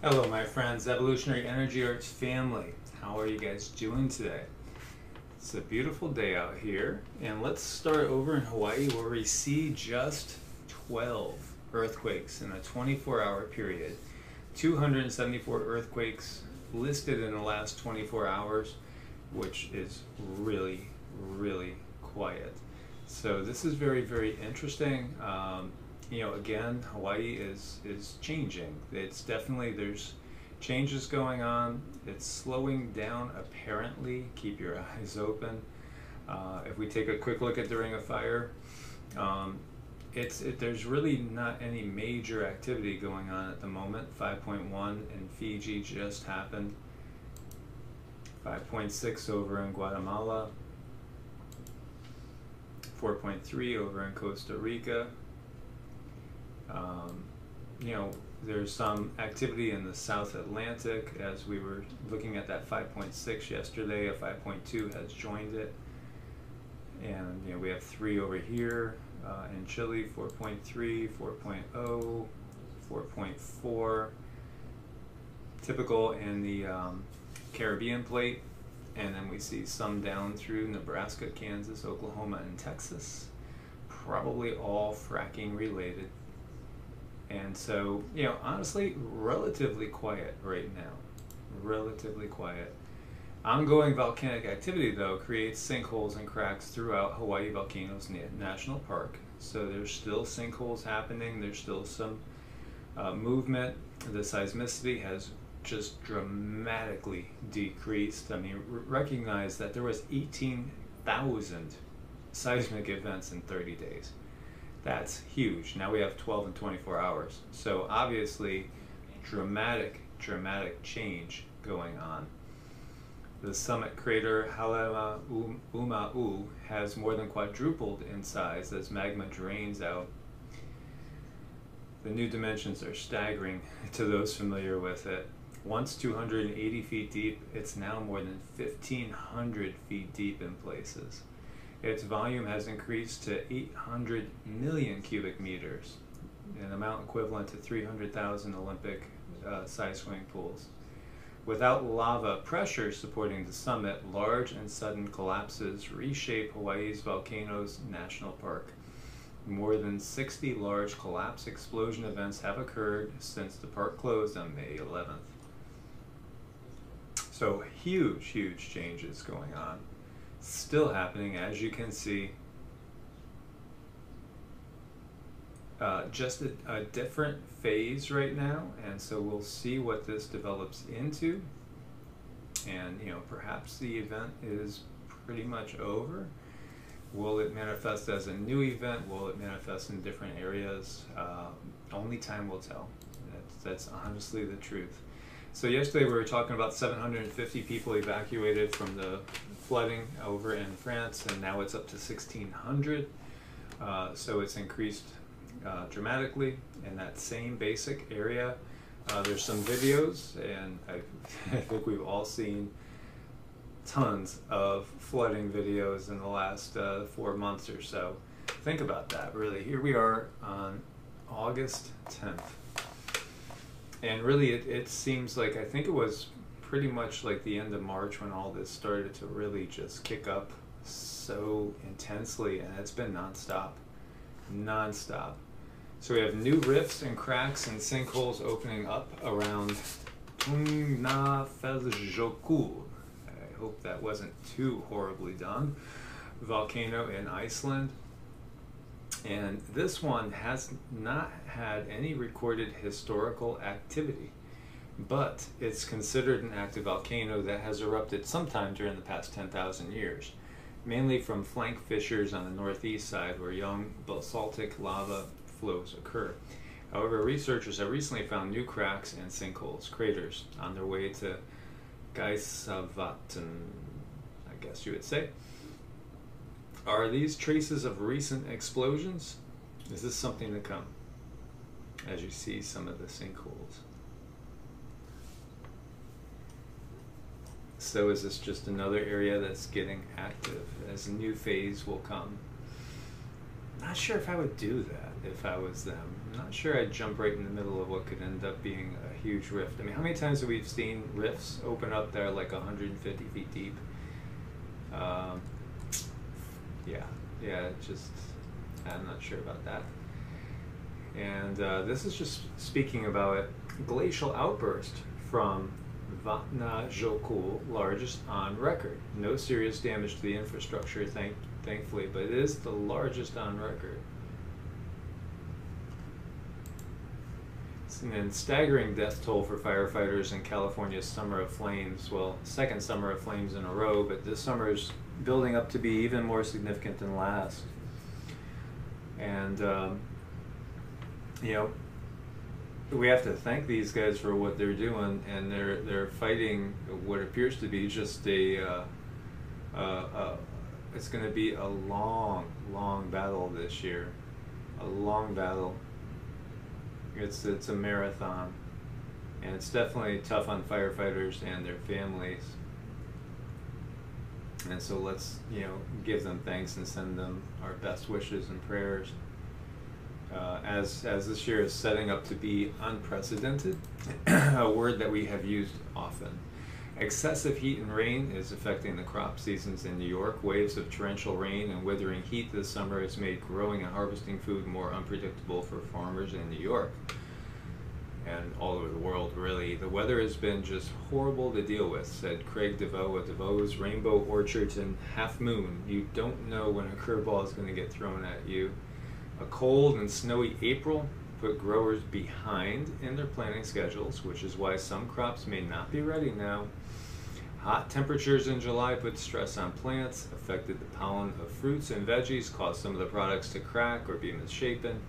Hello, my friends, Evolutionary Energy Arts family. How are you guys doing today? It's a beautiful day out here, and let's start over in Hawaii where we see just 12 earthquakes in a 24 hour period. 274 earthquakes listed in the last 24 hours, which is really, really quiet. So, this is very, very interesting. Um, you know, again, Hawaii is is changing. It's definitely there's changes going on. It's slowing down apparently. Keep your eyes open. Uh, if we take a quick look at the Ring of Fire, um, it's it, there's really not any major activity going on at the moment. 5.1 in Fiji just happened. 5.6 over in Guatemala. 4.3 over in Costa Rica. Um, you know, there's some activity in the South Atlantic as we were looking at that 5.6 yesterday. A 5.2 has joined it. And you know, we have three over here uh, in Chile 4.3, 4.0, 4.4. Typical in the um, Caribbean plate. And then we see some down through Nebraska, Kansas, Oklahoma, and Texas. Probably all fracking related. And so, you know, honestly, relatively quiet right now. Relatively quiet. Ongoing volcanic activity, though, creates sinkholes and cracks throughout Hawaii Volcanoes National Park. So there's still sinkholes happening, there's still some uh, movement. The seismicity has just dramatically decreased. I mean, recognize that there was 18,000 seismic events in 30 days. That's huge. Now we have 12 and 24 hours. So obviously, dramatic, dramatic change going on. The summit crater Halema Uma'u has more than quadrupled in size as magma drains out. The new dimensions are staggering to those familiar with it. Once 280 feet deep, it's now more than 1,500 feet deep in places. Its volume has increased to 800 million cubic meters, an amount equivalent to 300,000 Olympic uh, size swimming pools. Without lava pressure supporting the summit, large and sudden collapses reshape Hawaii's Volcanoes National Park. More than 60 large collapse explosion events have occurred since the park closed on May 11th. So, huge, huge changes going on still happening, as you can see. Uh, just a, a, different phase right now, and so we'll see what this develops into. And you know, perhaps the event is pretty much over. Will it manifest as a new event? Will it manifest in different areas? Uh, only time will tell. That's, that's honestly the truth. So yesterday we were talking about 750 people evacuated from the flooding over in France, and now it's up to 1,600. Uh, so it's increased uh, dramatically in that same basic area. Uh, there's some videos, and I, I, think we've all seen tons of flooding videos in the last uh, four months or so. Think about that, really. Here we are on August 10th and really it, it seems like i think it was pretty much like the end of march when all this started to really just kick up so intensely and it's been nonstop nonstop so we have new rifts and cracks and sinkholes opening up around Tungnafellsjökull. I hope that wasn't too horribly done. Volcano in Iceland. And this one has not had any recorded historical activity, but it's considered an active volcano that has erupted sometime during the past 10,000 years, mainly from flank fissures on the northeast side where young basaltic lava flows occur. However, researchers have recently found new cracks and sinkholes, craters, on their way to Gaisavatten, I guess you would say. Are these traces of recent explosions? Is this something to come? As you see some of the sinkholes. So is this just another area that's getting active as a new phase will come? Not sure if I would do that if I was them. I'm not sure I'd jump right in the middle of what could end up being a huge rift. I mean, how many times have we seen rifts open up there like 150 feet deep? Um, yeah, yeah, just, I'm not sure about that. And uh, this is just speaking about glacial outburst from Vatnajökull, largest on record. No serious damage to the infrastructure, thank, thankfully, but it is the largest on record. And then staggering death toll for firefighters in California's Summer of Flames. Well, second Summer of Flames in a row, but this summer is building up to be even more significant than last. And, um, you know, we have to thank these guys for what they're doing, and they're they're fighting what appears to be just a. Uh, uh, uh, it's going to be a long, long battle this year, a long battle. It's it's a marathon, and it's definitely tough on firefighters and their families. And so let's you know give them thanks and send them our best wishes and prayers uh, as, as this year is setting up to be unprecedented, a word that we have used often. Excessive heat and rain is affecting the crop seasons in New York. Waves of torrential rain and withering heat this summer has made growing and harvesting food more unpredictable for farmers in New York and all over the world, really. The weather has been just horrible to deal with, said Craig DeVoe of DeVoe's Rainbow Orchards in Half Moon. You don't know when a curveball is going to get thrown at you. A cold and snowy April put growers behind in their planting schedules, which is why some crops may not be ready now. Hot temperatures in July put stress on plants, affected the pollen of fruits and veggies, caused some of the products to crack or be misshapen.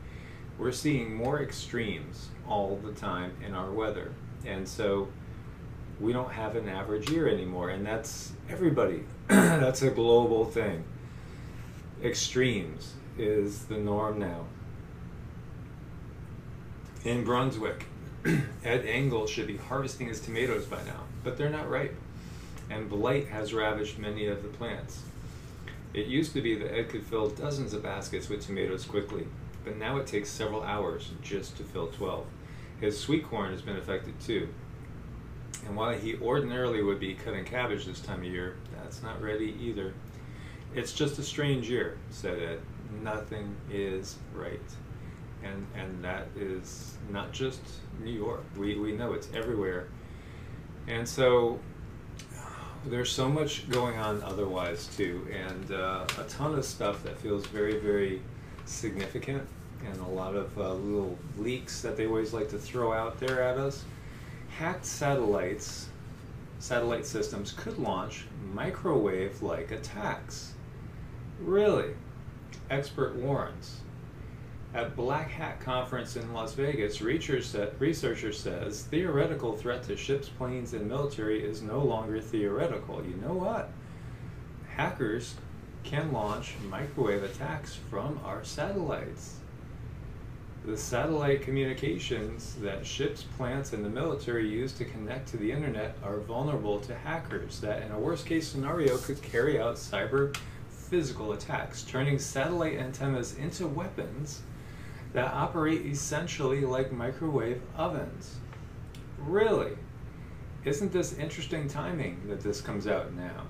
We're seeing more extremes all the time in our weather. And so we don't have an average year anymore, and that's everybody. that's a global thing. Extremes is the norm now. In Brunswick, Ed Engel should be harvesting his tomatoes by now, but they're not ripe, and blight has ravaged many of the plants. It used to be that Ed could fill dozens of baskets with tomatoes quickly, but now it takes several hours just to fill 12. His sweet corn has been affected too. And while he ordinarily would be cutting cabbage this time of year, that's not ready either. It's just a strange year, said Ed nothing is right. And, and that is not just New York. We, we know it's everywhere. And so there's so much going on otherwise too, and uh, a ton of stuff that feels very, very significant, and a lot of uh, little leaks that they always like to throw out there at us. Hacked satellites, satellite systems could launch microwave like attacks. Really? Expert warns. At Black Hat Conference in Las Vegas, researcher says theoretical threat to ships, planes, and military is no longer theoretical. You know what? Hackers can launch microwave attacks from our satellites. The satellite communications that ships, plants, and the military use to connect to the internet are vulnerable to hackers that, in a worst case scenario, could carry out cyber physical attacks, turning satellite antennas into weapons that operate essentially like microwave ovens. Really? Isn't this interesting timing that this comes out now?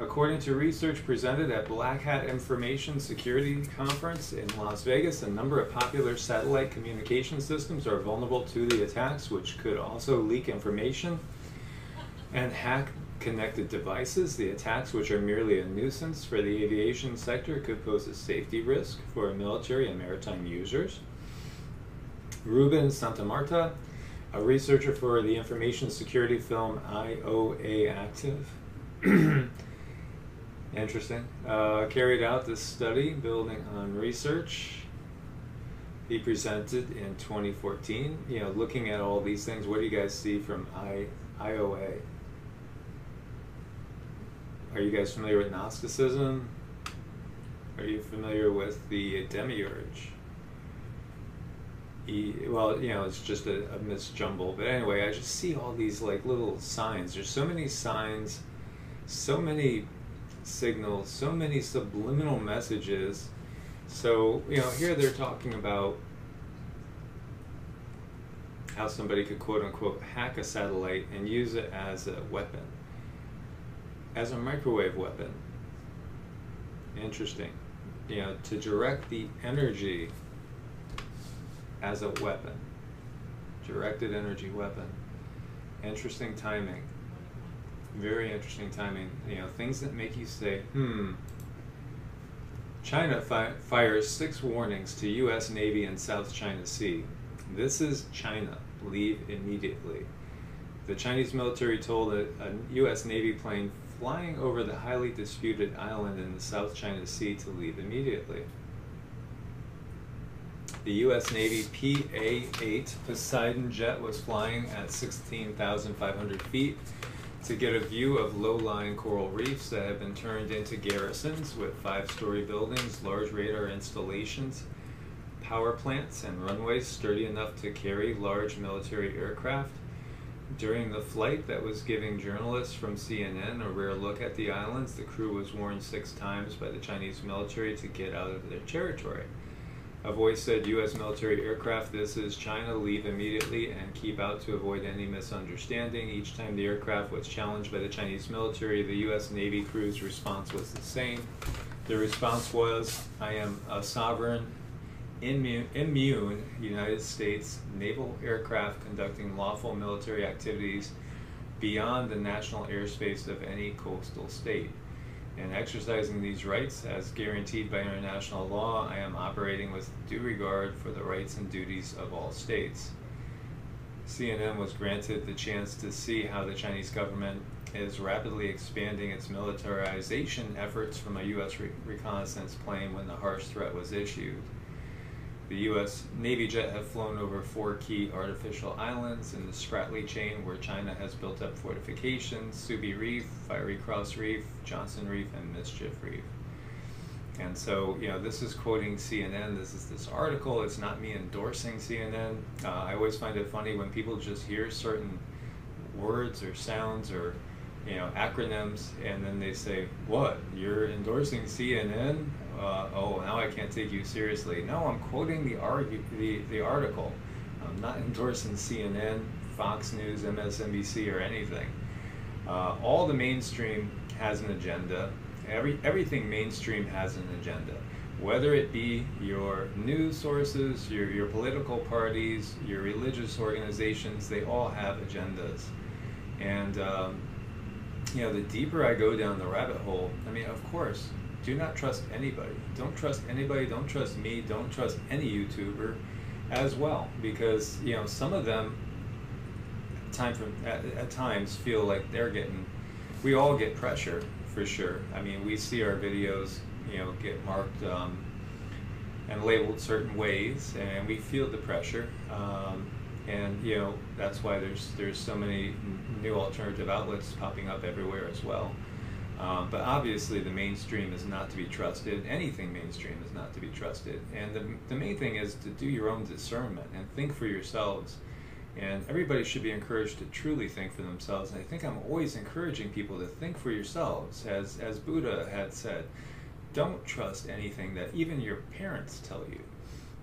According to research presented at Black Hat Information Security Conference in Las Vegas, a number of popular satellite communication systems are vulnerable to the attacks, which could also leak information and hack connected devices, the attacks, which are merely a nuisance for the aviation sector, could pose a safety risk for military and maritime users. Ruben Santamarta, a researcher for the information security film IOA Active, interesting, uh, carried out this study building on research. He presented in 2014. You know, looking at all these things, what do you guys see from I, IOA? Are you guys familiar with Gnosticism? Are you familiar with the Demiurge? Well, you know, it's just a, a misjumble. But anyway, I just see all these like little signs. There's so many signs, so many signals, so many subliminal messages. So, you know, here they're talking about how somebody could quote unquote hack a satellite and use it as a weapon, as a microwave weapon. Interesting. You know, to direct the energy as a weapon, directed energy weapon. Interesting timing. Very interesting timing. You know, things that make you say, hmm. China fi- fires six warnings to U.S. Navy in South China Sea. This is China. Leave immediately. The Chinese military told a, a U.S. Navy plane flying over the highly disputed island in the South China Sea to leave immediately. The U.S. Navy PA-8 Poseidon jet was flying at 16,500 feet to get a view of low-lying coral reefs that have been turned into garrisons with five-story buildings, large radar installations, power plants, and runways sturdy enough to carry large military aircraft. During the flight that was giving journalists from CNN a rare look at the islands, the crew was warned six times by the Chinese military to get out of their territory. A voice said, U.S. military aircraft, this is China, leave immediately and keep out to avoid any misunderstanding. Each time the aircraft was challenged by the Chinese military, the U.S. Navy crew's response was the same. The response was, I am a sovereign, immune, United States naval aircraft conducting lawful military activities beyond the national airspace of any coastal state. And exercising these rights as guaranteed by international law, I am operating with due regard for the rights and duties of all states. CNN was granted the chance to see how the Chinese government is rapidly expanding its militarization efforts from a U.S. Re- reconnaissance plane when the harsh threat was issued. The U.S. Navy jet had flown over four key artificial islands in the Spratly chain where China has built up fortifications Subi Reef, Fiery Cross Reef, Johnson Reef, and Mischief Reef. And so, you know, this is quoting CNN. This is this article. It's not me endorsing CNN. Uh, I always find it funny when people just hear certain words or sounds or, you know, acronyms, and then they say, "What? You're endorsing CNN? uh, oh, now I can't take you seriously. No, I'm quoting the, the, the article. I'm not endorsing CNN, Fox News, MSNBC, or anything. Uh, all the mainstream has an agenda. Every, everything mainstream has an agenda. Whether it be your news sources, your, your political parties, your religious organizations, they all have agendas. And, um, you know, the deeper I go down the rabbit hole, I mean, of course, do not trust anybody. Don't trust anybody. Don't trust me. Don't trust any YouTuber as well, because you know some of them, time from at, at times, feel like they're getting. We all get pressure for sure. I mean, we see our videos, you know, get marked um, and labeled certain ways, and we feel the pressure. Um, and you know that's why there's there's so many new alternative outlets popping up everywhere as well. Um, but obviously, the mainstream is not to be trusted. Anything mainstream is not to be trusted. And the, the main thing is to do your own discernment and think for yourselves. And everybody should be encouraged to truly think for themselves. And I think I'm always encouraging people to think for yourselves. As, as Buddha had said, don't trust anything that even your parents tell you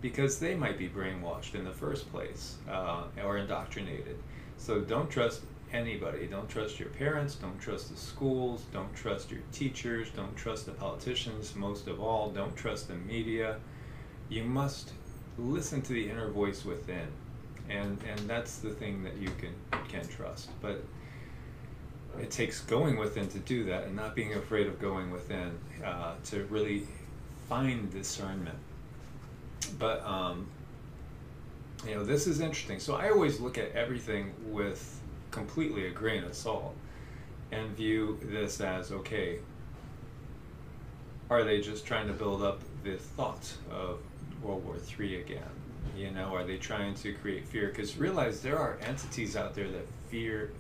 because they might be brainwashed in the first place uh, or indoctrinated. So don't trust anybody. Don't trust your parents, don't trust the schools, don't trust your teachers, don't trust the politicians, most of all, don't trust the media. You must listen to the inner voice within. And and that's the thing that you can can trust. But it takes going within to do that and not being afraid of going within uh, to really find discernment. But um, you know, this is interesting. So I always look at everything with completely a grain of salt and view this as okay, are they just trying to build up the thought of World War III again? You know, are they trying to create fear? Because realize there are entities out there that fear,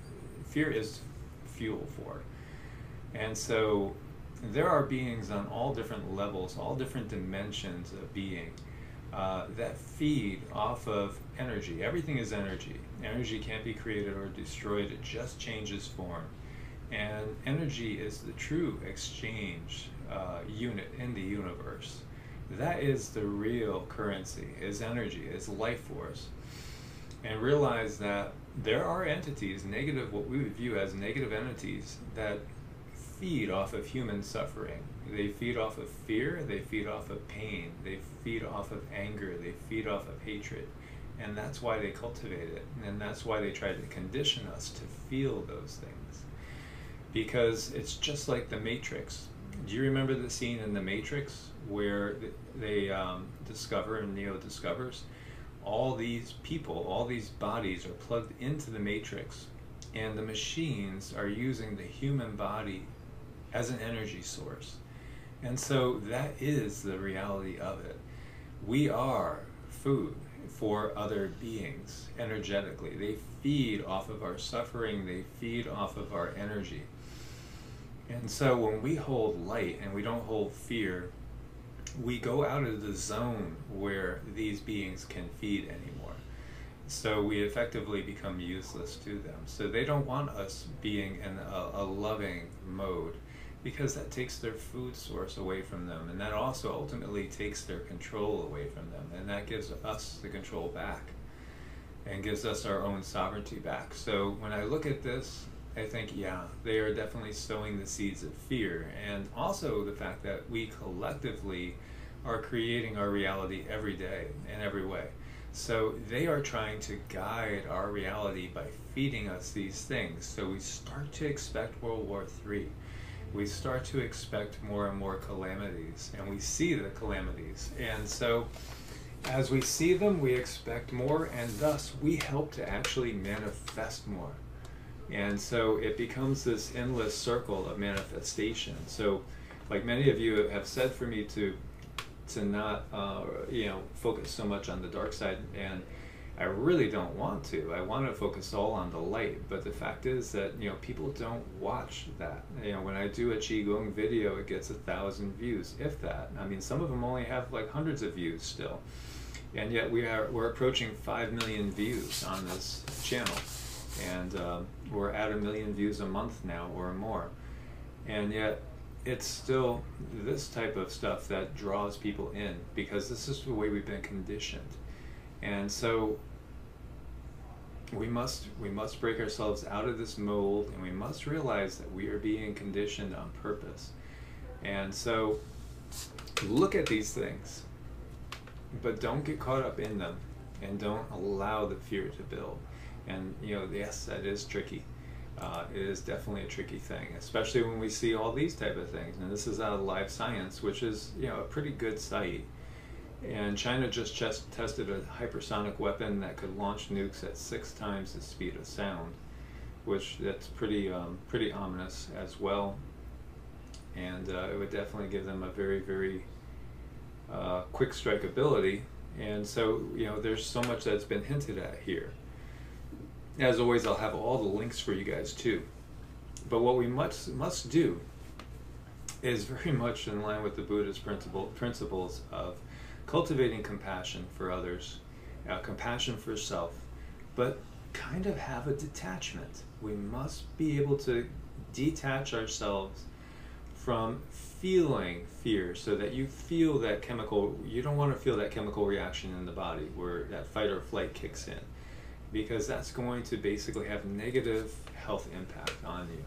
fear is fuel for. And so there are beings on all different levels, all different dimensions of being uh, that feed off of energy. Everything is energy. Energy can't be created or destroyed, it just changes form. And energy is the true exchange uh, unit in the universe. That is the real currency, is energy, is life force. and realize that there are entities, negative, what we would view as negative entities, that feed off of human suffering. They feed off of fear, they feed off of pain, they feed off of anger, they feed off of hatred. And that's why they cultivate it. And that's why they try to condition us to feel those things. Because it's just like the Matrix. Do you remember the scene in the Matrix where they um, discover, and Neo discovers, all these people, all these bodies are plugged into the Matrix, and the machines are using the human body as an energy source. And so that is the reality of it. We are food for other beings energetically. They feed off of our suffering, they feed off of our energy. And so when we hold light and we don't hold fear, we go out of the zone where these beings can feed anymore. So we effectively become useless to them. So they don't want us being in a, a loving mode because that takes their food source away from them and that also ultimately takes their control away from them and that gives us the control back and gives us our own sovereignty back. So when i look at this i think yeah they are definitely sowing the seeds of fear and also the fact that we collectively are creating our reality every day in every way. So they are trying to guide our reality by feeding us these things. So we start to expect world war iii we start to expect more and more calamities, and we see the calamities. And so, as we see them, we expect more, and thus we help to actually manifest more. And so it becomes this endless circle of manifestation. So, like many of you have said for me to to not uh, you know focus so much on the dark side and I really don't want to. I want to focus all on the light, but the fact is that you know people don't watch that. You know, when I do a qigong video, it gets a thousand views, if that. I mean, some of them only have like hundreds of views still, and yet we are we're approaching five million views on this channel, and um, we're at a million views a month now or more, and yet it's still this type of stuff that draws people in because this is the way we've been conditioned. And so we must we must break ourselves out of this mold and we must realize that we are being conditioned on purpose. And so look at these things but don't get caught up in them and don't allow the fear to build. And you know yes that is tricky. Uh, it is definitely a tricky thing especially when we see all these type of things. And this is out of Live Science which is you know a pretty good site and China just, just tested a hypersonic weapon that could launch nukes at six times the speed of sound, which that's pretty um, pretty ominous as well. And uh, it would definitely give them a very very uh, quick strike ability. And so you know, there's so much that's been hinted at here. As always, I'll have all the links for you guys too. But what we must must do is very much in line with the Buddhist principle principles of cultivating compassion for others, uh, compassion for self, but kind of have a detachment. We must be able to detach ourselves from feeling fear so that you feel that chemical you don't want to feel that chemical reaction in the body where that fight or flight kicks in because that's going to basically have negative health impact on you.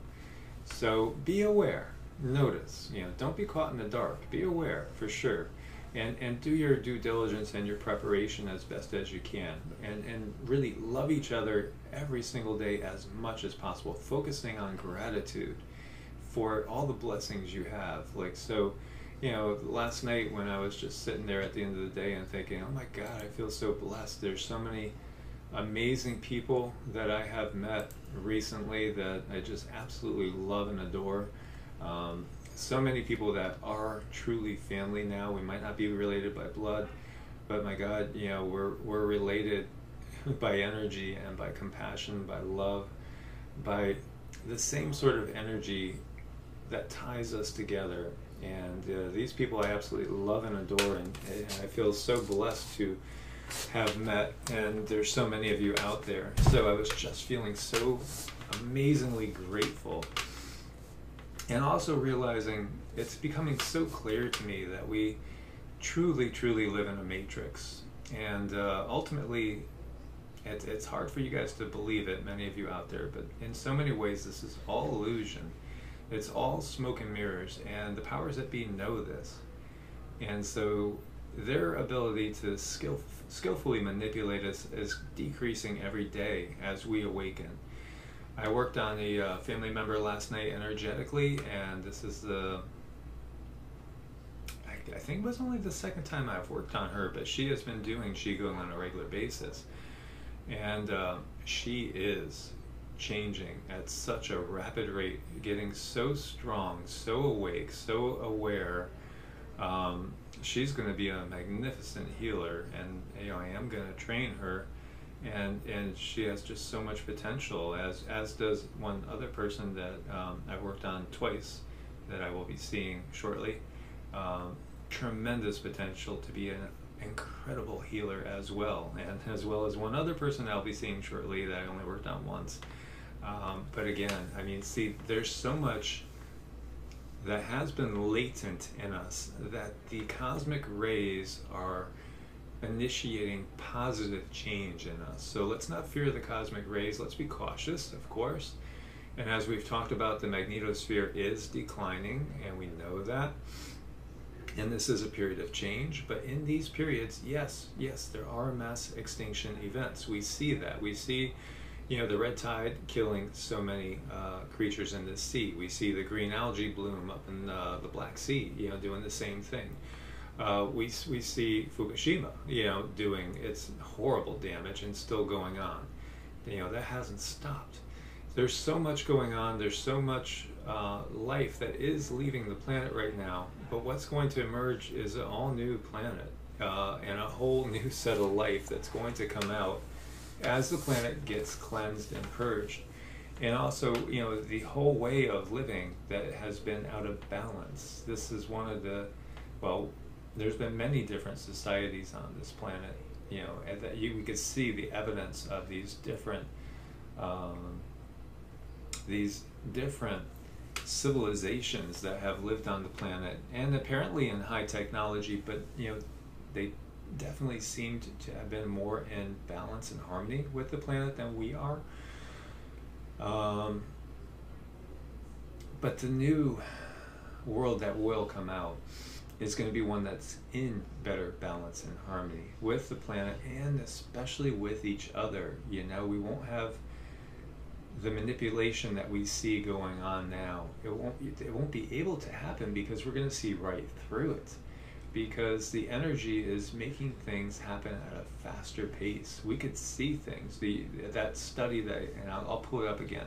So be aware. Notice you know don't be caught in the dark. Be aware for sure and and do your due diligence and your preparation as best as you can. And and really love each other every single day as much as possible focusing on gratitude for all the blessings you have. Like so you know last night when i was just sitting there at the end of the day and thinking oh my god i feel so blessed. There's so many amazing people that i have met recently that i just absolutely love and adore. Um, so many people that are truly family now. We might not be related by blood, but my God, you know, we're we're related by energy and by compassion, by love, by the same sort of energy that ties us together. And uh, these people I absolutely love and adore, and, and I feel so blessed to have met. And there's so many of you out there. So I was just feeling so amazingly grateful and also realizing it's becoming so clear to me that we truly, truly live in a matrix. And uh, ultimately, it, it's hard for you guys to believe it, many of you out there, but in so many ways, this is all illusion. It's all smoke and mirrors, and the powers that be know this. And so their ability to skill, skillfully manipulate us is decreasing every day as we awaken. I worked on a uh, family member last night energetically, and this is the I, I think it was only the second time I've worked on her, but she has been doing Qigong on a regular basis. And uh, she is changing at such a rapid rate, getting so strong, so awake, so aware. Um, she's going to be a magnificent healer, and you know I am going to train her, and and she has just so much potential. As as does one other person that um, I worked on twice, that I will be seeing shortly. Um, tremendous potential to be an incredible healer as well, and as well as one other person I'll be seeing shortly that I only worked on once. Um, but again, I mean, see, there's so much that has been latent in us that the cosmic rays are initiating positive change in us. So let's not fear the cosmic rays. Let's be cautious, of course. And as we've talked about, the magnetosphere is declining, and we know that. And this is a period of change. But in these periods, yes, yes, there are mass extinction events. We see that. We see you know, the red tide killing so many uh, creatures in the sea. We see the green algae bloom up in uh, the Black Sea, you know, doing the same thing. Uh, we, we see Fukushima, you know, doing its horrible damage and still going on. You know, that hasn't stopped. There's so much going on. There's so much uh, life that is leaving the planet right now. But what's going to emerge is an all new planet uh, and a whole new set of life that's going to come out as the planet gets cleansed and purged. And also, you know, the whole way of living that has been out of balance. This is one of the, well, there's been many different societies on this planet, you know, and that you we could see the evidence of these different, um, these different civilizations that have lived on the planet, and apparently in high technology, but you know, they definitely seemed to have been more in balance and harmony with the planet than we are. Um, but the new world that will come out is going to be one that's in better balance and harmony with the planet and especially with each other. You know, we won't have the manipulation that we see going on now. It won't it won't be able to happen because we're going to see right through it because the energy is making things happen at a faster pace. We could see things. The that study that, and I'll, I'll pull it up again.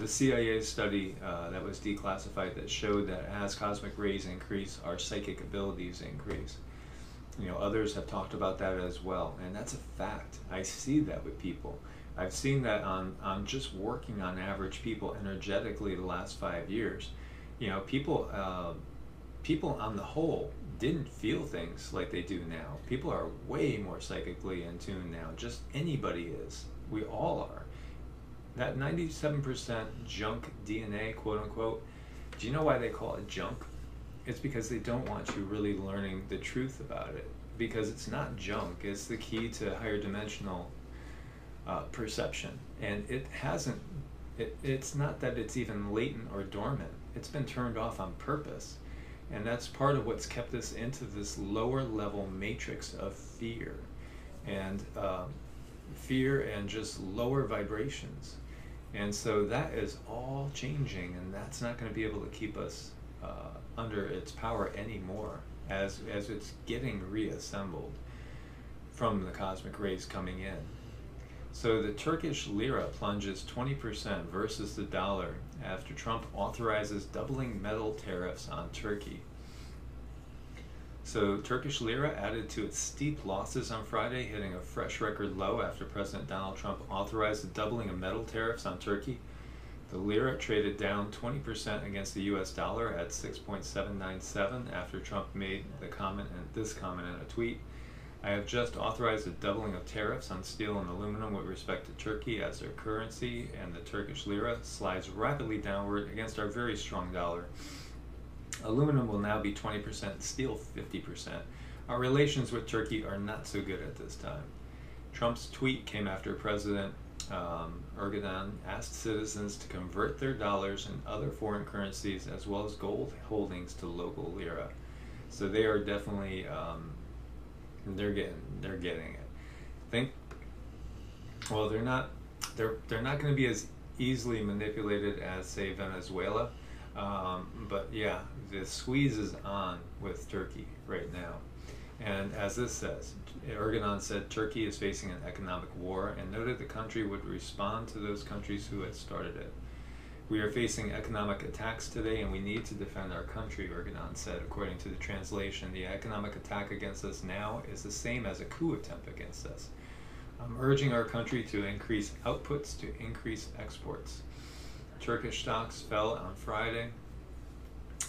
The CIA study uh, that was declassified that showed that as cosmic rays increase, our psychic abilities increase. You know, others have talked about that as well, and that's a fact. I see that with people. I've seen that on, on just working on average people energetically the last five years. You know, people uh, people on the whole didn't feel things like they do now. People are way more psychically in tune now. Just anybody is. We all are. That 97% junk DNA, quote unquote, do you know why they call it junk? It's because they don't want you really learning the truth about it. Because it's not junk, it's the key to higher dimensional uh, perception. And it hasn't, it, it's not that it's even latent or dormant, it's been turned off on purpose and that's part of what's kept us into this lower level matrix of fear and um, fear and just lower vibrations. And so that is all changing, and that's not going to be able to keep us uh, under its power anymore as, as it's getting reassembled from the cosmic rays coming in. So the Turkish lira plunges 20% versus the dollar after Trump authorizes doubling metal tariffs on Turkey. So Turkish lira added to its steep losses on Friday, hitting a fresh record low after President Donald Trump authorized the doubling of metal tariffs on Turkey. The lira traded down 20% against the US dollar at 6.797 after Trump made the comment and this comment in a tweet. I have just authorized a doubling of tariffs on steel and aluminum with respect to Turkey as their currency, and the Turkish lira slides rapidly downward against our very strong dollar. Aluminum will now be 20%, steel 50%. Our relations with Turkey are not so good at this time. Trump's tweet came after President um, Erdogan asked citizens to convert their dollars and other foreign currencies as well as gold holdings to local lira. So they are definitely um, they're getting they're getting it. Think well they're not they're they're not going to be as easily manipulated as say Venezuela, um, but yeah the squeeze is on with Turkey right now. And as this says, Erdogan said Turkey is facing an economic war and noted the country would respond to those countries who had started it. We are facing economic attacks today and we need to defend our country, Erdogan said. According to the translation, the economic attack against us now is the same as a coup attempt against us. I'm urging our country to increase outputs to increase exports. Turkish stocks fell on Friday,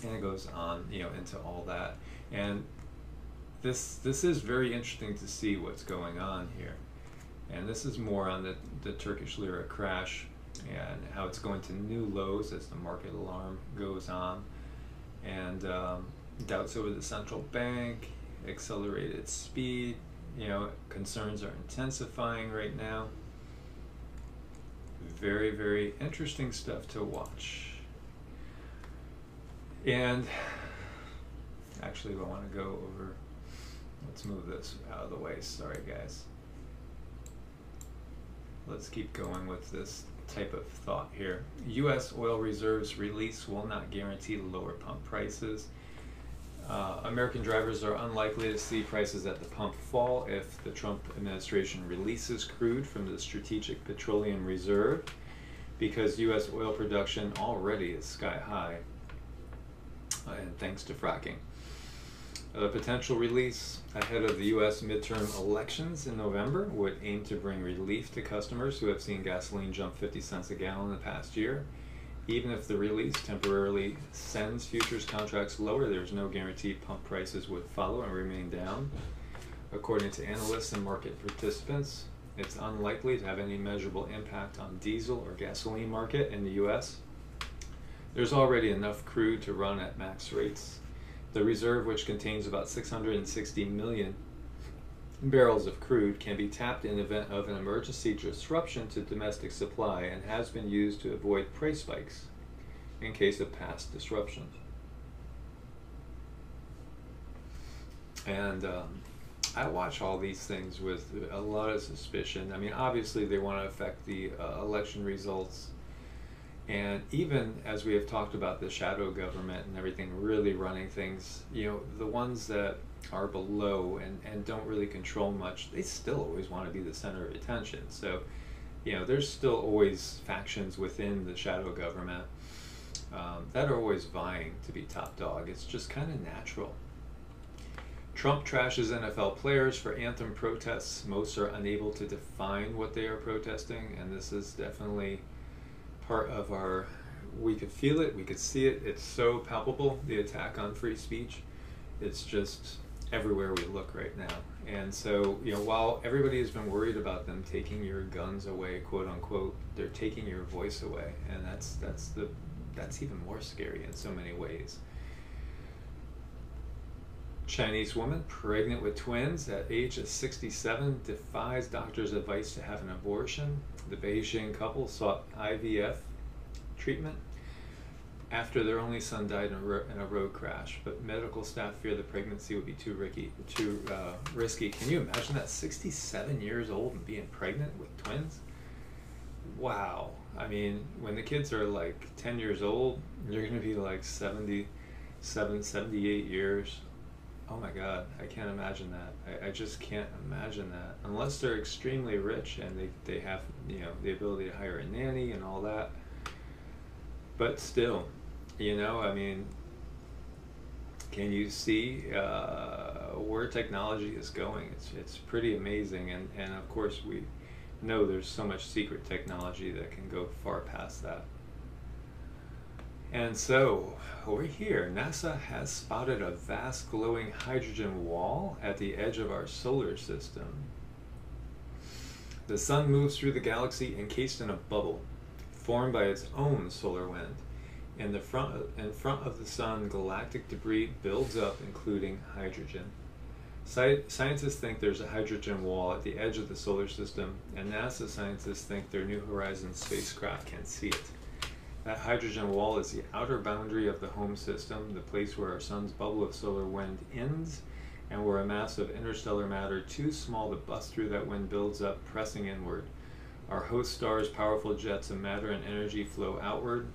and it goes on, you know, into all that. And this this is very interesting to see what's going on here. And this is more on the, the Turkish lira crash and how it's going to new lows as the market alarm goes on. And um, doubts over the central bank, accelerated speed, you know, concerns are intensifying right now. Very, very interesting stuff to watch. And actually, I want to go over Let's move this out of the way. Sorry, guys. Let's keep going with this type of thought here. U.S. oil reserves release will not guarantee lower pump prices. Uh, American drivers are unlikely to see prices at the pump fall if the Trump administration releases crude from the Strategic Petroleum Reserve because U.S. oil production already is sky high, uh, and thanks to fracking. A potential release ahead of the U.S. midterm elections in November would aim to bring relief to customers who have seen gasoline jump 50 cents a gallon in the past year. Even if the release temporarily sends futures contracts lower, there's no guarantee pump prices would follow and remain down. According to analysts and market participants, it's unlikely to have any measurable impact on diesel or gasoline market in the U.S. There's already enough crude to run at max rates the reserve, which contains about 660 million barrels of crude, can be tapped in event of an emergency disruption to domestic supply and has been used to avoid price spikes in case of past disruptions. And um, I watch all these things with a lot of suspicion. I mean, obviously, they want to affect the uh, election results and even as we have talked about the shadow government and everything really running things, you know, the ones that are below and, and don't really control much, they still always want to be the center of attention. So, you know, there's still always factions within the shadow government um, that are always vying to be top dog. It's just kind of natural. Trump trashes NFL players for anthem protests. Most are unable to define what they are protesting, and this is definitely part of our we could feel it we could see it it's so palpable the attack on free speech it's just everywhere we look right now. And so you know while everybody has been worried about them taking your guns away quote unquote they're taking your voice away. And that's that's the that's even more scary in so many ways. Chinese woman pregnant with twins at age of 67 defies doctor's advice to have an abortion. The Beijing couple sought IVF treatment after their only son died in a, ro- in a road crash, but medical staff fear the pregnancy would be too risky. Too uh, risky. Can you imagine that? 67 years old and being pregnant with twins? Wow. I mean, when the kids are like 10 years old, you're going to be like 77, 78 years oh my god i can't imagine that I, I just can't imagine that unless they're extremely rich and they, they have you know the ability to hire a nanny and all that but still you know i mean can you see uh, where technology is going it's, it's pretty amazing and, and of course we know there's so much secret technology that can go far past that and so over here, NASA has spotted a vast glowing hydrogen wall at the edge of our solar system. The sun moves through the galaxy encased in a bubble, formed by its own solar wind. In the front, in front of the sun, galactic debris builds up, including hydrogen. Sci- scientists think there's a hydrogen wall at the edge of the solar system, and NASA scientists think their New Horizons spacecraft can see it. That hydrogen wall is the outer boundary of the home system, the place where our sun's bubble of solar wind ends, and where a mass of interstellar matter too small to bust through that wind builds up, pressing inward. Our host star's powerful jets of matter and energy flow outward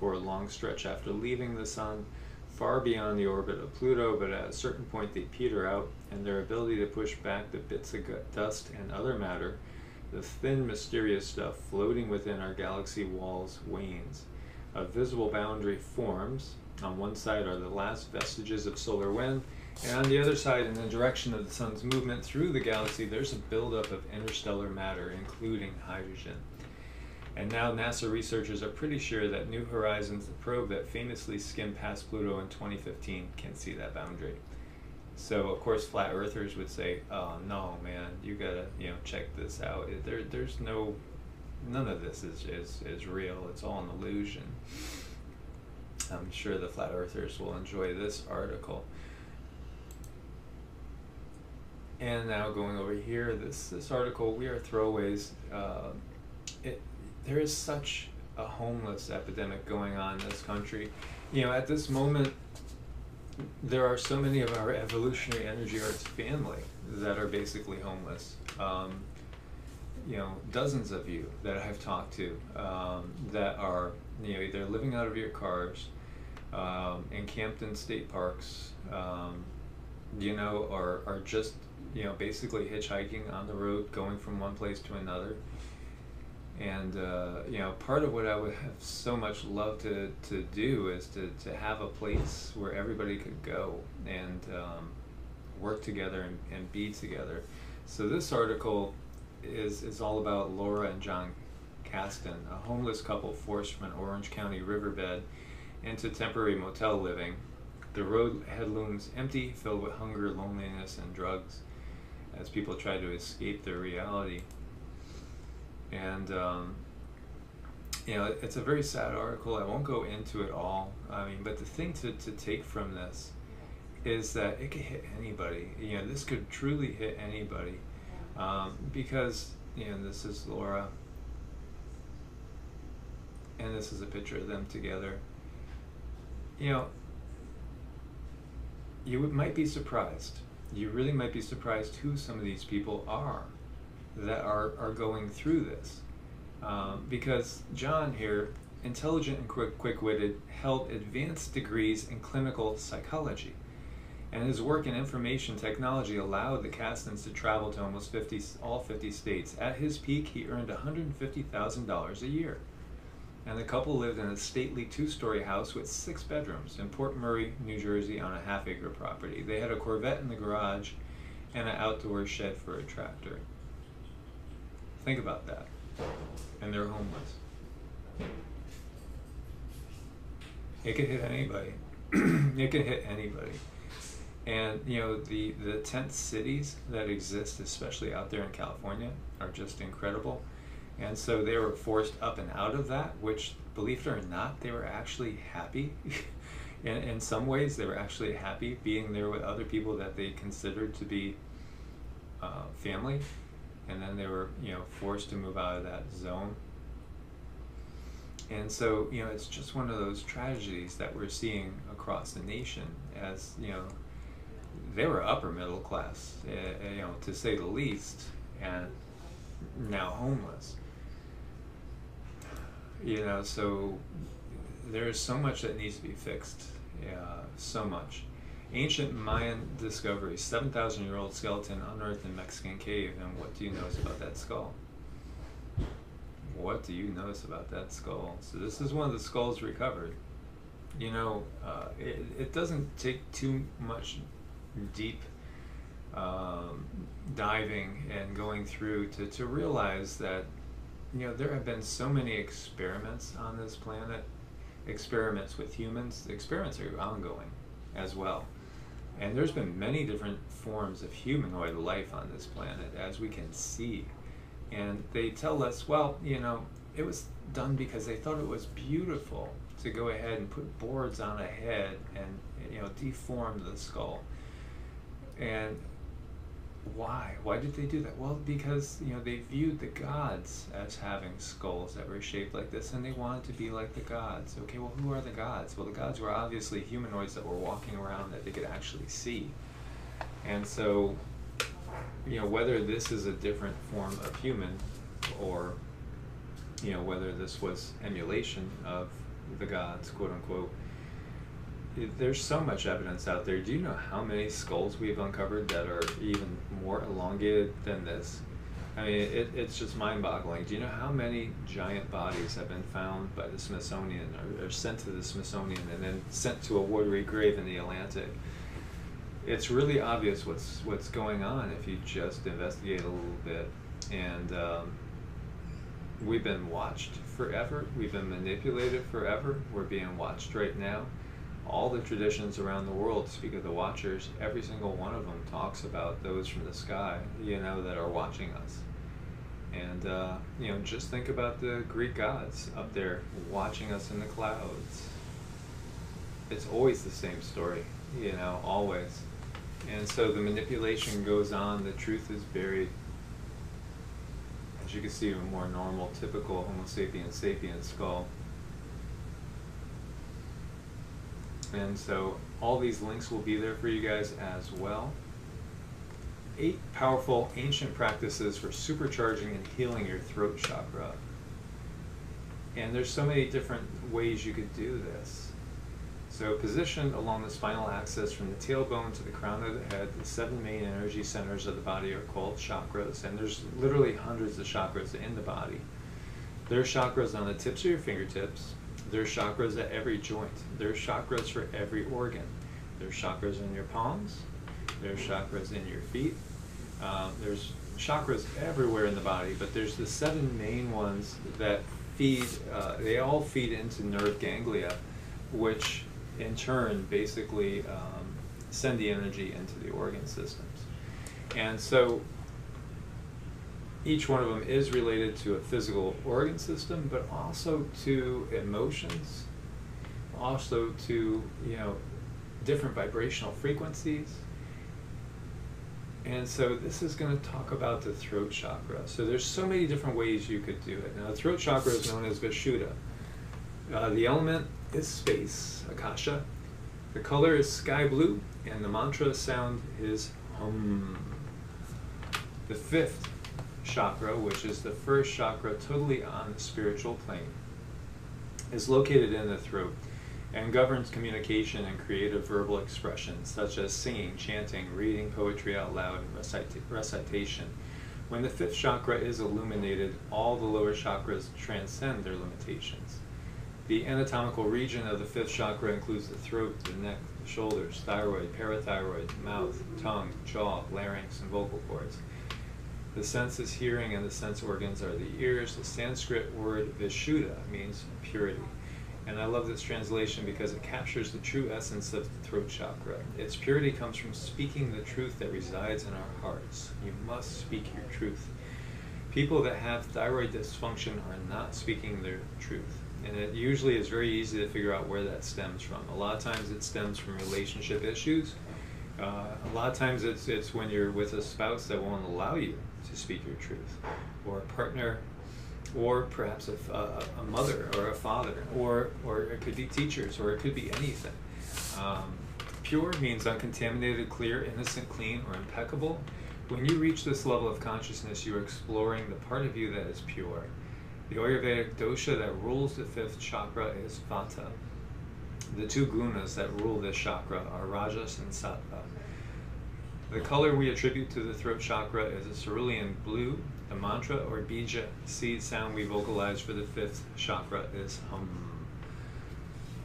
for a long stretch after leaving the sun, far beyond the orbit of Pluto, but at a certain point they peter out, and their ability to push back the bits of dust and other matter the thin, mysterious stuff floating within our galaxy walls wanes. A visible boundary forms. On one side are the last vestiges of solar wind, and on the other side, in the direction of the sun's movement through the galaxy, there's a buildup of interstellar matter, including hydrogen. And now NASA researchers are pretty sure that New Horizons, the probe that famously skimmed past Pluto in 2015, can see that boundary. So of course, flat earthers would say, "Oh no, man, you gotta you know check this out. There, there's no, none of this is is is real. It's all an illusion." I'm sure the flat earthers will enjoy this article. And now going over here, this this article, we are throwaways. Uh, it there is such a homeless epidemic going on in this country. You know, at this moment, there are so many of our evolutionary energy arts family that are basically homeless. Um, you know, dozens of you that I've talked to um, that are, you know, either living out of your cars, um, encamped in state parks, um, you know, or are just, you know, basically hitchhiking on the road, going from one place to another. And uh, you know, part of what I would have so much love to, to do is to, to have a place where everybody could go and um, work together and, and be together. So this article is is all about Laura and John Caston, a homeless couple forced from an Orange County riverbed into temporary motel living. The road head looms empty, filled with hunger, loneliness, and drugs, as people try to escape their reality and um, you know it's a very sad article. I won't go into it all. I mean but the thing to, to take from this is that it could hit anybody. You know this could truly hit anybody. Um, because you know this is laura. And this is a picture of them together. You know you might be surprised. You really might be surprised who some of these people are that are, are going through this. Um, because John here, intelligent and quick, quick-witted, held advanced degrees in clinical psychology. And his work in information technology allowed the Castons to travel to almost 50, all 50 states. At his peak, he earned $150,000 a year. And the couple lived in a stately two-story house with six bedrooms in Port Murray, New Jersey on a half-acre property. They had a Corvette in the garage and an outdoor shed for a tractor. Think about that. And they're homeless. It could hit anybody. it could hit anybody. And you know the the tent cities that exist, especially out there in California, are just incredible. And so they were forced up and out of that, which, believe it or not, they were actually happy. in, in some ways, they were actually happy being there with other people that they considered to be uh, family and then they were you know forced to move out of that zone. And so you know it's just one of those tragedies that we're seeing across the nation as you know they were upper middle class uh, you know to say the least and now homeless. You know so there's so much that needs to be fixed so much Ancient Mayan discovery, 7,000 year old skeleton unearthed in Mexican cave. And what do you notice about that skull? What do you notice about that skull? So, this is one of the skulls recovered. You know, uh, it, it doesn't take too much deep um, diving and going through to, to realize that, you know, there have been so many experiments on this planet, experiments with humans. Experiments are ongoing as well. And there's been many different forms of humanoid life on this planet, as we can see. And they tell us, well, you know, it was done because they thought it was beautiful to go ahead and put boards on a head and, you know, deform the skull. And why? Why did they do that? Well, because you know they viewed the gods as having skulls that were shaped like this, and they wanted to be like the gods. Okay, well, who are the gods? Well, the gods were obviously humanoids that were walking around that they could actually see, and so you know whether this is a different form of human, or you know whether this was emulation of the gods, quote unquote there's so much evidence out there. Do you know how many skulls we've uncovered that are even more elongated than this? I mean, it, it's just mind boggling. Do you know how many giant bodies have been found by the Smithsonian or, or sent to the Smithsonian and then sent to a watery grave in the Atlantic? It's really obvious what's what's going on if you just investigate a little bit. And um, we've been watched forever. We've been manipulated forever. We're being watched right now all the traditions around the world speak of the watchers. Every single one of them talks about those from the sky, you know, that are watching us. And, uh, you know, just think about the Greek gods up there watching us in the clouds. It's always the same story, you know, always. And so the manipulation goes on, the truth is buried. As you can see, a more normal, typical Homo sapiens sapiens skull. And so all these links will be there for you guys as well. Eight powerful ancient practices for supercharging and healing your throat chakra. And there's so many different ways you could do this. So positioned along the spinal axis from the tailbone to the crown of the head, the seven main energy centers of the body are called chakras. And there's literally hundreds of chakras in the body. There are chakras on the tips of your fingertips, there's chakras at every joint. There's chakras for every organ. There's chakras in your palms. There's chakras in your feet. Uh, there's chakras everywhere in the body, but there's the seven main ones that feed, uh, they all feed into nerve ganglia, which in turn basically um, send the energy into the organ systems. And so each one of them is related to a physical organ system, but also to emotions, also to you know different vibrational frequencies. And so this is going to talk about the throat chakra. So there's so many different ways you could do it. Now the throat chakra is known as Vishuddha. Uh, the element is space, Akasha. The color is sky blue, and the mantra sound is Hum. The fifth chakra, which is the first chakra totally on the spiritual plane, is located in the throat and governs communication and creative verbal expression, such as singing, chanting, reading poetry out loud, and recita recitation. When the fifth chakra is illuminated, all the lower chakras transcend their limitations. The anatomical region of the fifth chakra includes the throat, the neck, the shoulders, thyroid, parathyroid, mouth, tongue, jaw, larynx, and vocal cords. The senses hearing and the sense organs are the ears. The Sanskrit word Vishuddha means purity. And I love this translation because it captures the true essence of the throat chakra. Its purity comes from speaking the truth that resides in our hearts. You must speak your truth. People that have thyroid dysfunction are not speaking their truth. And it usually is very easy to figure out where that stems from. A lot of times it stems from relationship issues. Uh, a lot of times it's, it's when you're with a spouse that won't allow you to speak your truth, or a partner, or perhaps a, a, a mother or a father, or, or it could be teachers, or it could be anything. Um, pure means uncontaminated, clear, innocent, clean, or impeccable. When you reach this level of consciousness, you are exploring the part of you that is pure. The Ayurvedic dosha that rules the fifth chakra is Vata. The two gunas that rule this chakra are Rajas and Sattva. The color we attribute to the throat chakra is a cerulean blue. The mantra or bija seed sound we vocalize for the fifth chakra is hum.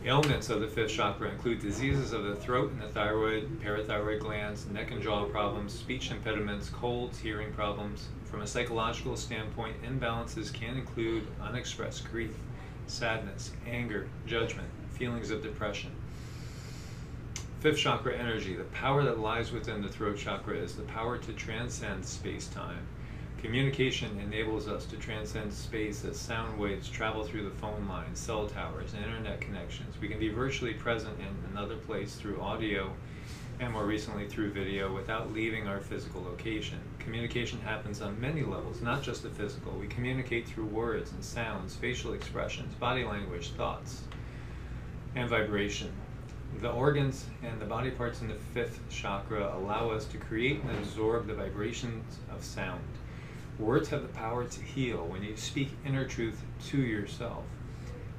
Ailments of the fifth chakra include diseases of the throat and the thyroid, parathyroid glands, neck and jaw problems, speech impediments, colds, hearing problems. From a psychological standpoint, imbalances can include unexpressed grief, sadness, anger, judgment, feelings of depression. Fifth chakra energy, the power that lies within the throat chakra is the power to transcend space time. Communication enables us to transcend space as sound waves travel through the phone lines, cell towers, and internet connections. We can be virtually present in another place through audio and more recently through video without leaving our physical location. Communication happens on many levels, not just the physical. We communicate through words and sounds, facial expressions, body language, thoughts, and vibration. The organs and the body parts in the fifth chakra allow us to create and absorb the vibrations of sound. Words have the power to heal when you speak inner truth to yourself.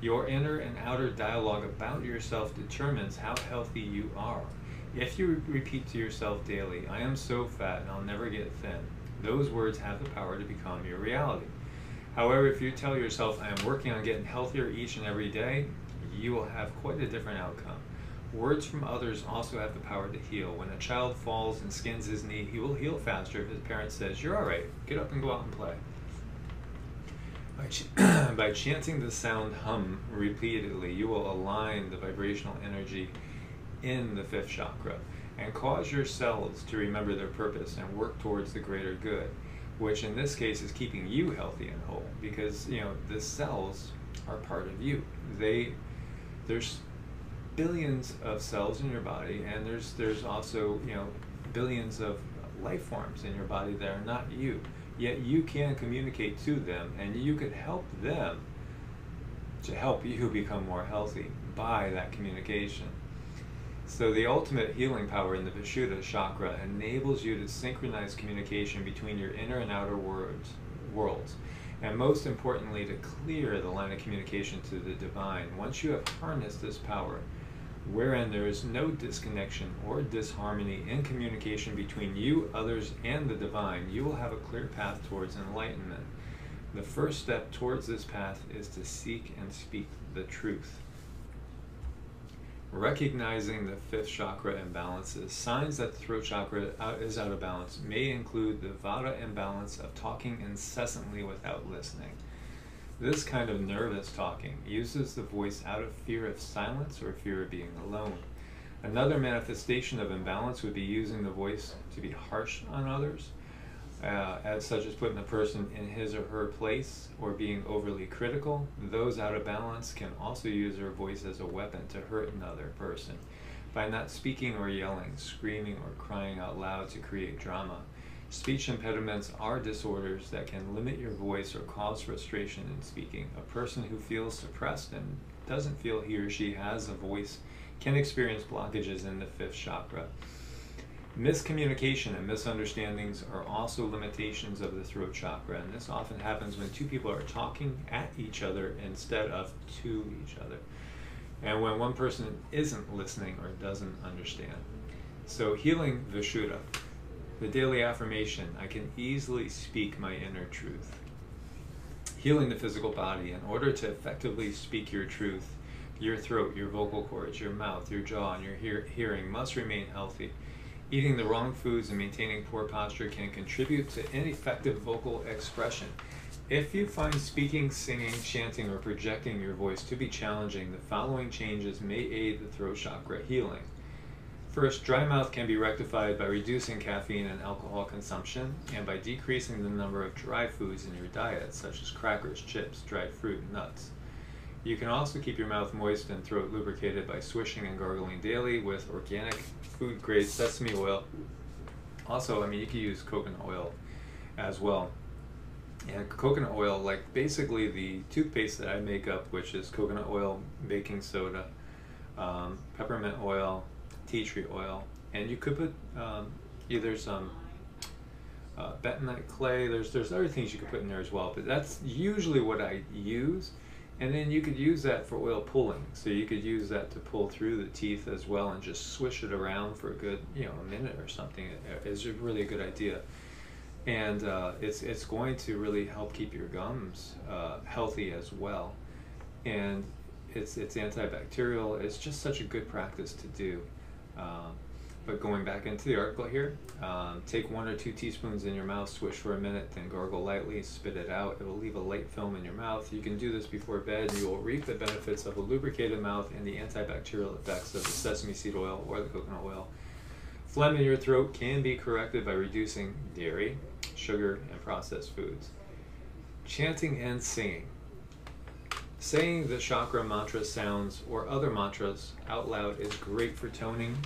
Your inner and outer dialogue about yourself determines how healthy you are. If you repeat to yourself daily, I am so fat and I'll never get thin, those words have the power to become your reality. However, if you tell yourself, I am working on getting healthier each and every day, you will have quite a different outcome. Words from others also have the power to heal. When a child falls and skins his knee, he will heal faster if his parent says, You're all right, get up and go out and play. By, ch- by chanting the sound hum repeatedly, you will align the vibrational energy in the fifth chakra and cause your cells to remember their purpose and work towards the greater good, which in this case is keeping you healthy and whole because you know the cells are part of you. They there's billions of cells in your body and there's there's also you know billions of life forms in your body that are not you. Yet you can communicate to them and you could help them to help you become more healthy by that communication. So the ultimate healing power in the vishuddha chakra enables you to synchronize communication between your inner and outer worlds and most importantly to clear the line of communication to the divine. Once you have harnessed this power wherein there is no disconnection or disharmony in communication between you, others, and the divine, you will have a clear path towards enlightenment. The first step towards this path is to seek and speak the truth. Recognizing the fifth chakra imbalances, signs that the throat chakra uh, is out of balance may include the vata imbalance of talking incessantly without listening this kind of nervous talking uses the voice out of fear of silence or fear of being alone. Another manifestation of imbalance would be using the voice to be harsh on others, uh, as such as putting a person in his or her place or being overly critical. Those out of balance can also use their voice as a weapon to hurt another person by not speaking or yelling, screaming or crying out loud to create drama. Speech impediments are disorders that can limit your voice or cause frustration in speaking. A person who feels suppressed and doesn't feel he or she has a voice can experience blockages in the fifth chakra. Miscommunication and misunderstandings are also limitations of the throat chakra, and this often happens when two people are talking at each other instead of to each other, and when one person isn't listening or doesn't understand. So, healing Vishuddha the daily affirmation I can easily speak my inner truth. Healing the physical body in order to effectively speak your truth, your throat, your vocal cords, your mouth, your jaw, and your hear- hearing must remain healthy. Eating the wrong foods and maintaining poor posture can contribute to ineffective vocal expression. If you find speaking, singing, chanting, or projecting your voice to be challenging, the following changes may aid the throat chakra healing. First, dry mouth can be rectified by reducing caffeine and alcohol consumption and by decreasing the number of dry foods in your diet, such as crackers, chips, dried fruit, and nuts. You can also keep your mouth moist and throat lubricated by swishing and gargling daily with organic food grade sesame oil. Also, I mean, you can use coconut oil as well. And coconut oil, like basically the toothpaste that I make up, which is coconut oil, baking soda, um, peppermint oil, tea tree oil, and you could put um, either some uh, bentonite clay. There's there's other things you could put in there as well, but that's usually what I use. And then you could use that for oil pulling. So you could use that to pull through the teeth as well, and just swish it around for a good you know a minute or something. Is a really good idea. And uh, it's it's going to really help keep your gums uh, healthy as well. And it's it's antibacterial. It's just such a good practice to do. Um, but going back into the article here, um, take one or two teaspoons in your mouth, swish for a minute, then gargle lightly, spit it out. It will leave a light film in your mouth. You can do this before bed, and you will reap the benefits of a lubricated mouth and the antibacterial effects of the sesame seed oil or the coconut oil. Phlegm in your throat can be corrected by reducing dairy, sugar, and processed foods. Chanting and singing. Saying the chakra mantra sounds or other mantras out loud is great for toning,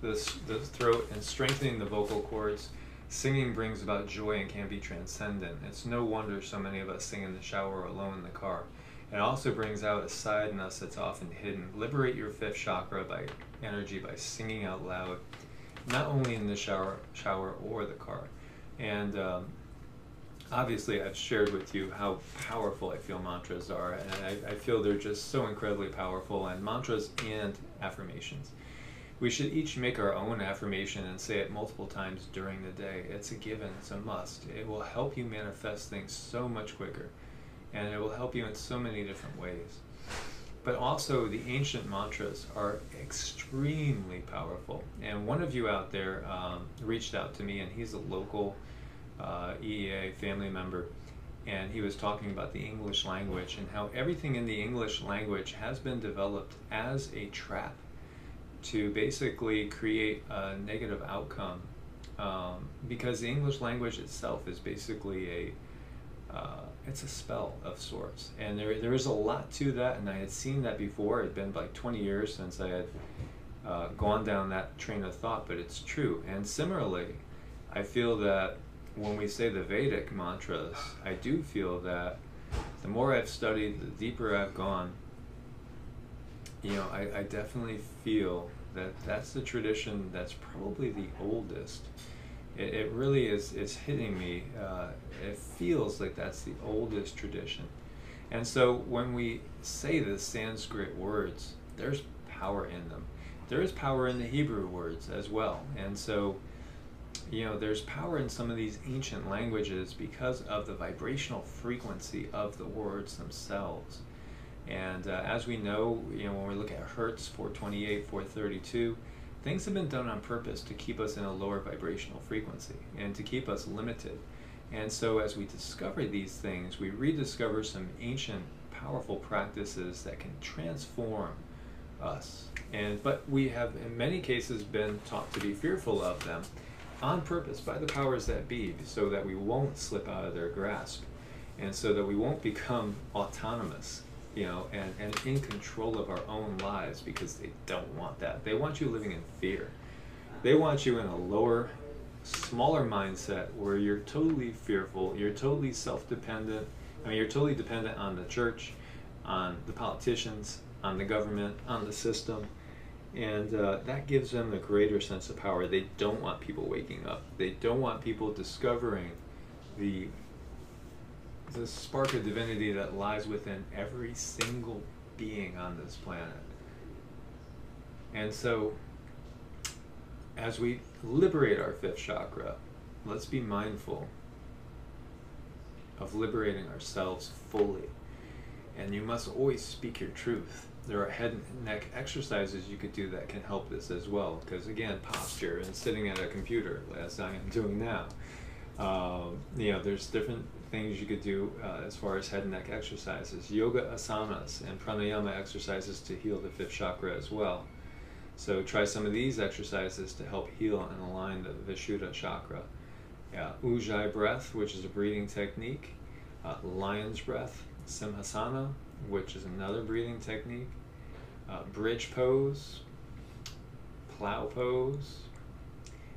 the, the throat and strengthening the vocal cords. Singing brings about joy and can be transcendent. It's no wonder so many of us sing in the shower or alone in the car. It also brings out a side in us that's often hidden. Liberate your fifth chakra by energy by singing out loud, not only in the shower, shower or the car. And um, obviously, I've shared with you how powerful I feel mantras are, and I, I feel they're just so incredibly powerful. And mantras and affirmations. We should each make our own affirmation and say it multiple times during the day. It's a given, it's a must. It will help you manifest things so much quicker, and it will help you in so many different ways. But also, the ancient mantras are extremely powerful. And one of you out there um, reached out to me, and he's a local uh, EEA family member, and he was talking about the English language and how everything in the English language has been developed as a trap to basically create a negative outcome um, because the English language itself is basically a uh, it's a spell of sorts. And there, there is a lot to that and I had seen that before. It had been like 20 years since I had uh, gone down that train of thought but it's true. And similarly I feel that when we say the Vedic mantras I do feel that the more I've studied the deeper I've gone you know, I, I definitely feel that that's the tradition that's probably the oldest. It, it really is, it's hitting me. Uh, it feels like that's the oldest tradition. And so when we say the Sanskrit words, there's power in them. There is power in the Hebrew words as well. And so, you know, there's power in some of these ancient languages because of the vibrational frequency of the words themselves. And uh, as we know, you know, when we look at Hertz 428, 432, things have been done on purpose to keep us in a lower vibrational frequency and to keep us limited. And so as we discover these things, we rediscover some ancient, powerful practices that can transform us. And but we have in many cases been taught to be fearful of them on purpose by the powers that be so that we won't slip out of their grasp and so that we won't become autonomous you know, and, and in control of our own lives because they don't want that. They want you living in fear. They want you in a lower, smaller mindset where you're totally fearful, you're totally self dependent. I mean, you're totally dependent on the church, on the politicians, on the government, on the system. And uh, that gives them a greater sense of power. They don't want people waking up. They don't want people discovering the the spark of divinity that lies within every single being on this planet. And so, as we liberate our fifth chakra, let's be mindful of liberating ourselves fully. And you must always speak your truth. There are head and neck exercises you could do that can help this as well. Because again, posture and sitting at a computer, as I am doing now. Um, you know, there's different things you could do uh, as far as head and neck exercises, yoga asanas and pranayama exercises to heal the fifth chakra as well. So try some of these exercises to help heal and align the Vishuddha chakra. Yeah, Ujjayi breath, which is a breathing technique, uh, lion's breath, Simhasana, which is another breathing technique, uh, bridge pose, plow pose,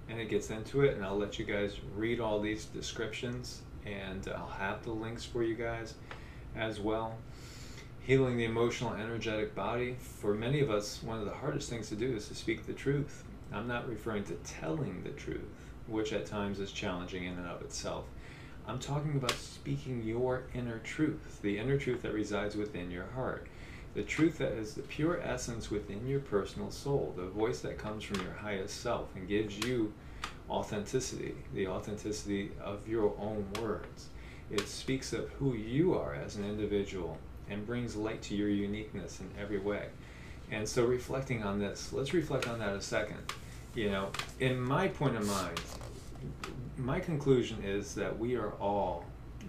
and it gets into it, and I'll let you guys read all these descriptions and I'll have the links for you guys as well. Healing the emotional, energetic body. For many of us, one of the hardest things to do is to speak the truth. I'm not referring to telling the truth, which at times is challenging in and of itself. I'm talking about speaking your inner truth, the inner truth that resides within your heart, the truth that is the pure essence within your personal soul, the voice that comes from your highest self and gives you authenticity, the authenticity of your own words. It speaks of who you are as an individual and brings light to your uniqueness in every way. And so, reflecting on this, let's reflect on that a second. You know, in my point of mind, my conclusion is that we are all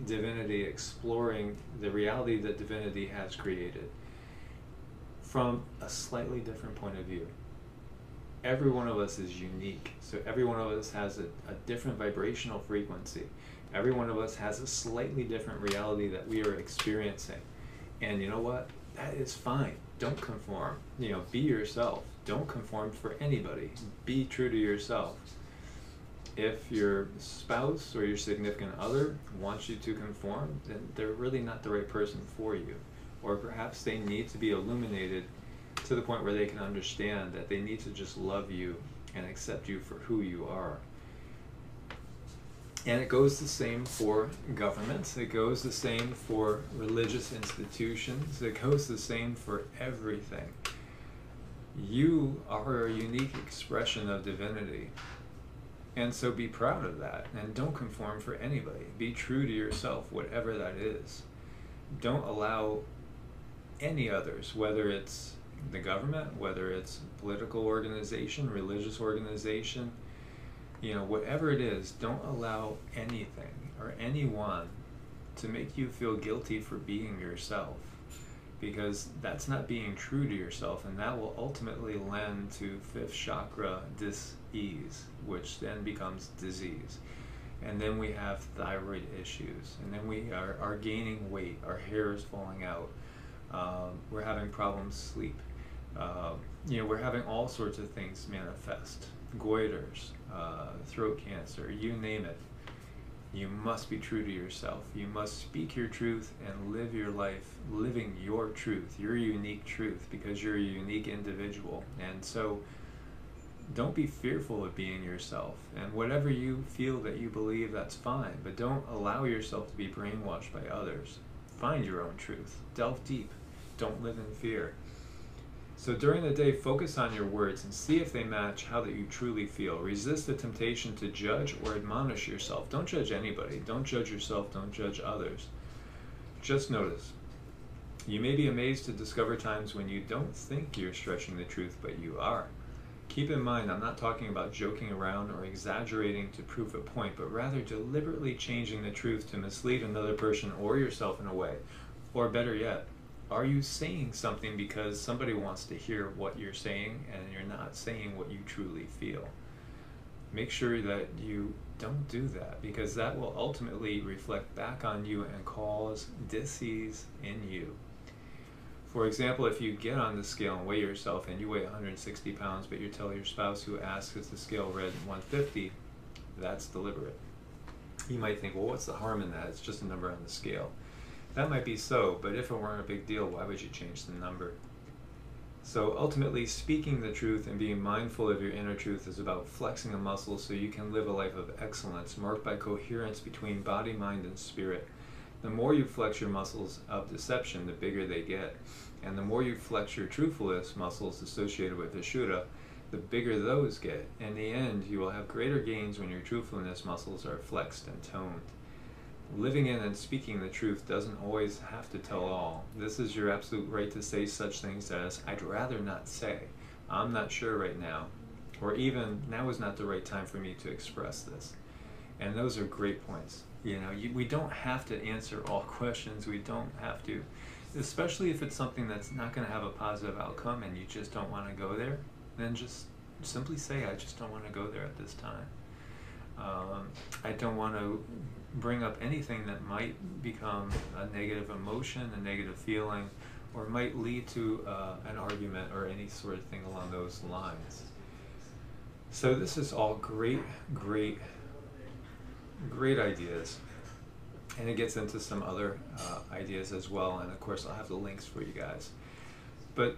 divinity exploring the reality that divinity has created from a slightly different point of view every one of us is unique. So every one of us has a, a different vibrational frequency. Every one of us has a slightly different reality that we are experiencing. And you know what? that is fine. Don't conform. You know, be yourself. Don't conform for anybody. Be true to yourself. If your spouse or your significant other wants you to conform, then they're really not the right person for you. Or perhaps they need to be illuminated to the point where they can understand that they need to just love you and accept you for who you are. And it goes the same for governments. It goes the same for religious institutions. It goes the same for everything. You are a unique expression of divinity. And so be proud of that and don't conform for anybody. Be true to yourself, whatever that is. Don't allow any others, whether it's the government, whether it's political organization, religious organization, you know, whatever it is, don't allow anything or anyone to make you feel guilty for being yourself because that's not being true to yourself and that will ultimately lend to fifth chakra dis-ease which then becomes disease. And then we have thyroid issues and then we are, are gaining weight our hair is falling out um, we're having problems sleep uh, you know we're having all sorts of things manifest goiters uh, throat cancer, you name it. You must be true to yourself. You must speak your truth and live your life living your truth, your unique truth, because you're a unique individual. And so don't be fearful of being yourself. And whatever you feel that you believe, that's fine. But don't allow yourself to be brainwashed by others. Find your own truth. Delve deep. Don't live in fear. So during the day, focus on your words and see if they match how that you truly feel. Resist the temptation to judge or admonish yourself. Don't judge anybody. Don't judge yourself. Don't judge others. Just notice. You may be amazed to discover times when you don't think you're stretching the truth, but you are. Keep in mind, I'm not talking about joking around or exaggerating to prove a point, but rather deliberately changing the truth to mislead another person or yourself in a way. Or better yet, are you saying something because somebody wants to hear what you're saying and you're not saying what you truly feel? Make sure that you don't do that because that will ultimately reflect back on you and cause disease in you. For example, if you get on the scale and weigh yourself and you weigh 160 pounds, but you tell your spouse who asks if the scale read 150, that's deliberate. You might think, well, what's the harm in that? It's just a number on the scale. That might be so, but if it weren't a big deal, why would you change the number? So ultimately, speaking the truth and being mindful of your inner truth is about flexing a muscle so you can live a life of excellence marked by coherence between body, mind, and spirit. The more you flex your muscles of deception, the bigger they get. And the more you flex your truthfulness muscles associated with Vishuddha, the bigger those get. In the end, you will have greater gains when your truthfulness muscles are flexed and toned living in and speaking the truth doesn't always have to tell all. This is your absolute right to say such things as, I'd rather not say, I'm not sure right now, or even, now is not the right time for me to express this. And those are great points. You know, you, we don't have to answer all questions, we don't have to, especially if it's something that's not going to have a positive outcome and you just don't want to go there, then just simply say, I just don't want to go there at this time. Um, I don't want to bring up anything that might become a negative emotion, a negative feeling, or might lead to uh, an argument or any sort of thing along those lines. So this is all great, great, great ideas. And it gets into some other uh, ideas as well. And of course, I'll have the links for you guys. But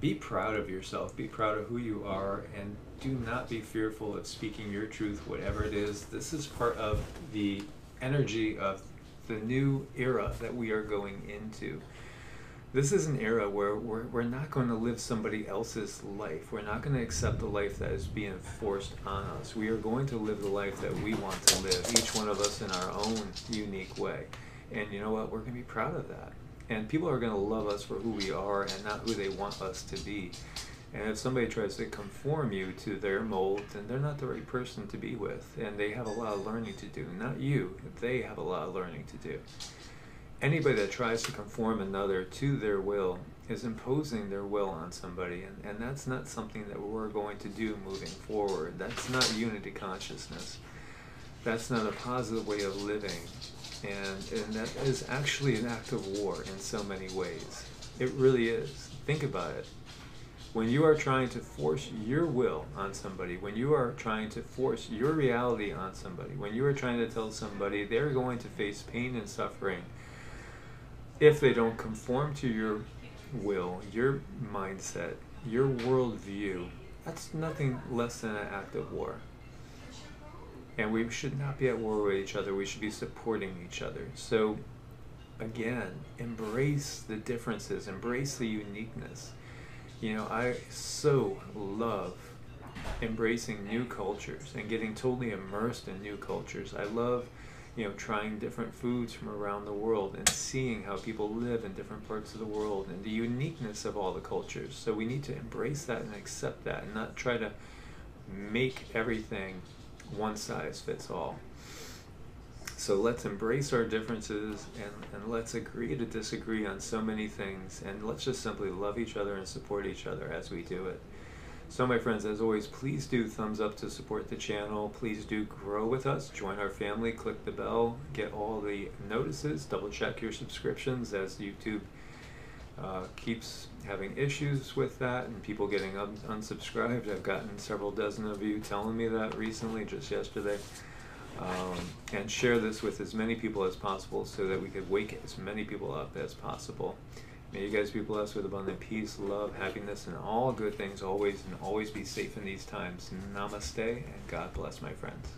be proud of yourself, be proud of who you are, and do not be fearful of speaking your truth, whatever it is. This is part of the energy of the new era that we are going into. This is an era where we're, we're not going to live somebody else's life. We're not going to accept the life that is being forced on us. We are going to live the life that we want to live, each one of us in our own unique way. And you know what? We're going to be proud of that. And people are going to love us for who we are and not who they want us to be. And if somebody tries to conform you to their mold, then they're not the right person to be with. And they have a lot of learning to do. Not you, they have a lot of learning to do. Anybody that tries to conform another to their will is imposing their will on somebody. And, and that's not something that we're going to do moving forward. That's not unity consciousness. That's not a positive way of living. And, and that is actually an act of war in so many ways It really is. Think about it. When you are trying to force your will on somebody, when you are trying to force your reality on somebody, when you are trying to tell somebody they're going to face pain and suffering if they don't conform to your will, your mindset, your worldview, that's nothing less than an act of war. And we should not be at war with each other. We should be supporting each other. So, again, embrace the differences, embrace the uniqueness. You know, I so love embracing new cultures and getting totally immersed in new cultures. I love you know, trying different foods from around the world and seeing how people live in different parts of the world and the uniqueness of all the cultures. So we need to embrace that and accept that and not try to make everything one size fits all. So let's embrace our differences and, and let's agree to disagree on so many things and let's just simply love each other and support each other as we do it. So my friends, as always, please do thumbs up to support the channel. Please do grow with us, join our family, click the bell, get all the notices, double check your subscriptions as YouTube uh, keeps having issues with that and people getting un unsubscribed. I've gotten several dozen of you telling me that recently, just yesterday. Um, and share this with as many people as possible so that we could wake as many people up as possible. May you guys be blessed with abundant peace, love, happiness, and all good things always, and always be safe in these times. Namaste, and God bless, my friends.